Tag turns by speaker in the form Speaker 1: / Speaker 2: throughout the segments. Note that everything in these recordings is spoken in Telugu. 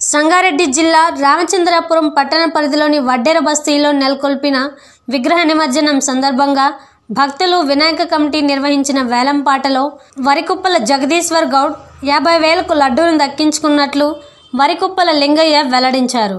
Speaker 1: సంగారెడ్డి జిల్లా రామచంద్రాపురం పట్టణ పరిధిలోని వడ్డెర బస్తీలో నెలకొల్పిన విగ్రహ నిమజ్జనం సందర్భంగా భక్తులు వినాయక కమిటీ నిర్వహించిన వేలంపాటలో వరికుప్పల జగదీశ్వర్ గౌడ్ యాభై వేలకు లడ్డూను దక్కించుకున్నట్లు వరికుప్పల లింగయ్య వెల్లడించారు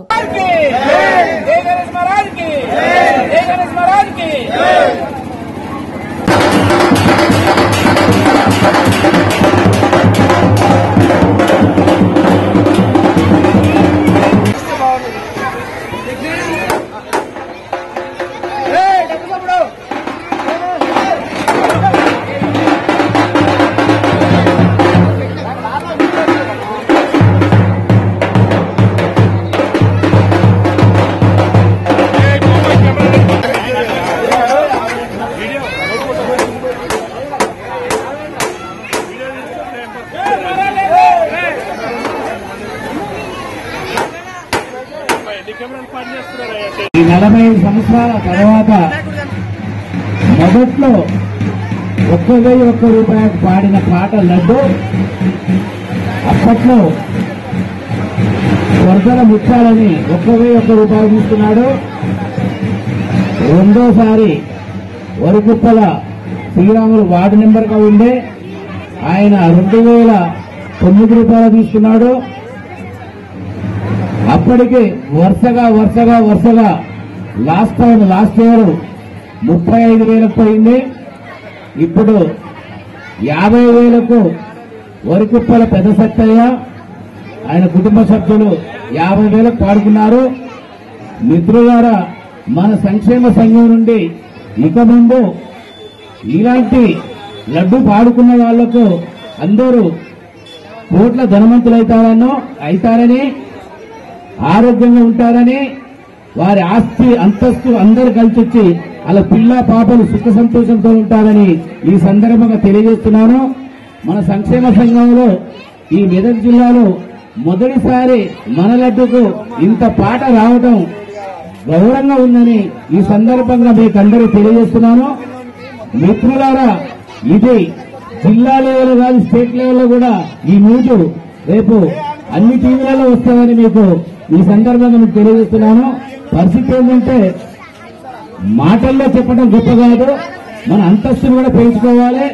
Speaker 2: ఈ నలభై సంవత్సరాల తర్వాత మొదట్లో ఒక్క వెయ్యి ఒక్క రూపాయలకు పాడిన పాట లడ్డు. అప్పట్లో వరదల ముత్యాలని ఒక్క వెయ్యి ఒక్క రూపాయలు తీసుకున్నాడు. రెండోసారి వరకుప్పల శ్రీరాములు వార్డు నెంబర్గా ఉండే ఆయన రెండు వేల తొమ్మిది రూపాయలు తీసుకున్నాడు. అప్పటికి వరుసగా వరుసగా వరుసగా లాస్ట్ టైం లాస్ట్ ఇయర్ ముప్పై ఐదు వేలకు పోయింది. ఇప్పుడు యాభై వేలకు వరికుప్పల పెద్ద సత్తయ్య ఆయన కుటుంబ సభ్యులు యాభై వేలకు పాడుకున్నారు. మిత్రులారా మన సంక్షేమ సంఘం నుండి ఇక ముందు ఇలాంటి లడ్డు పాడుకున్న వాళ్ళకు అందరూ కోట్ల ధనవంతులైతారనో అవుతారని ఆరోగ్యంగా ఉంటారని వారి ఆస్తి అంతస్తు అందరూ కలిసి వచ్చి అలా పిల్ల పాపలు సుఖ సంతోషంతో ఉంటారని ఈ సందర్భంగా తెలియజేస్తున్నాను. మన సంక్షేమ సంఘంలో ఈ మెదక్ జిల్లాలో మొదటిసారి మన లడ్డుకు ఇంత పాట రావడం గౌరవంగా ఉందని ఈ సందర్భంగా మీకు అందరూ తెలియజేస్తున్నాను. మిత్రులారా ఇది జిల్లా లెవెల్ కాదు స్టేట్ లెవెల్లో కూడా ఈ న్యూస్ రేపు అన్ని టీవీలలో వస్తామని మీకు ఈ సందర్భంగా మీకు తెలియజేస్తున్నాను పరిస్థితి ఏంటంటే మాటల్లో చెప్పడం గొప్ప కాదు మన అంతస్తును కూడా పెంచుకోవాలి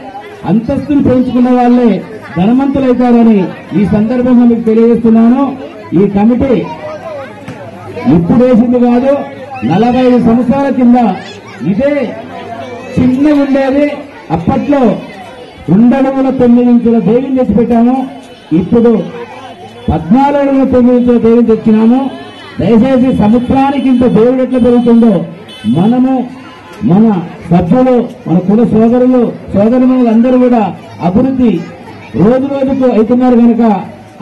Speaker 2: అంతస్తును పెంచుకున్న వాళ్ళే ధనవంతులైతారని ఈ సందర్భంగా మీకు తెలియజేస్తున్నాను. ఈ కమిటీ ఇప్పుడు వేసింది కాదు నలభై ఐదు సంవత్సరాల కింద ఇదే చిన్న ఉండేది అప్పట్లో రెండడుగుల తొమ్మిది ఇంచుల దేవిని తెచ్చిపెట్టాము. ఇప్పుడు పద్నాలుగు అడుగుల తొమ్మిది తెచ్చినాము. దయచేసి సముద్రానికి ఇంత దేవుడు ఎట్లా పెరుగుతుందో మనము మన సభ్యులు మన కుల సోదరులు సోదరులు అందరూ కూడా అభివృద్ధి రోజు రోజుకు అవుతున్నారు కనుక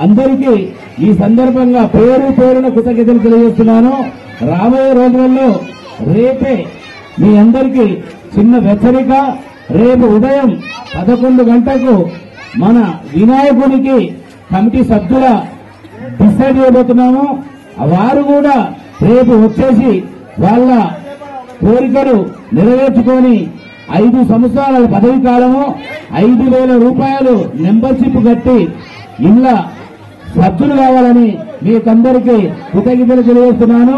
Speaker 2: అందరికీ ఈ సందర్భంగా పేరు పేరున కృతజ్ఞతలు తెలియజేస్తున్నాను. రాబోయే రోజులలో రేపే మీ అందరికీ చిన్న హెచ్చరిక రేపు ఉదయం పదకొండు గంటకు మన వినాయకునికి కమిటీ సభ్యుల డిసైడ్ చేయబోతున్నాము. వారు కూడా రేపు వచ్చేసి వాళ్ళ కోరికలు నెరవేర్చుకొని ఐదు సంవత్సరాల పదవి కాలము ఐదు వేల రూపాయలు మెంబర్షిప్ కట్టి ఇళ్ళ సభ్యులు కావాలని మీకందరికీ కృతజ్ఞతలు తెలియజేస్తున్నాను.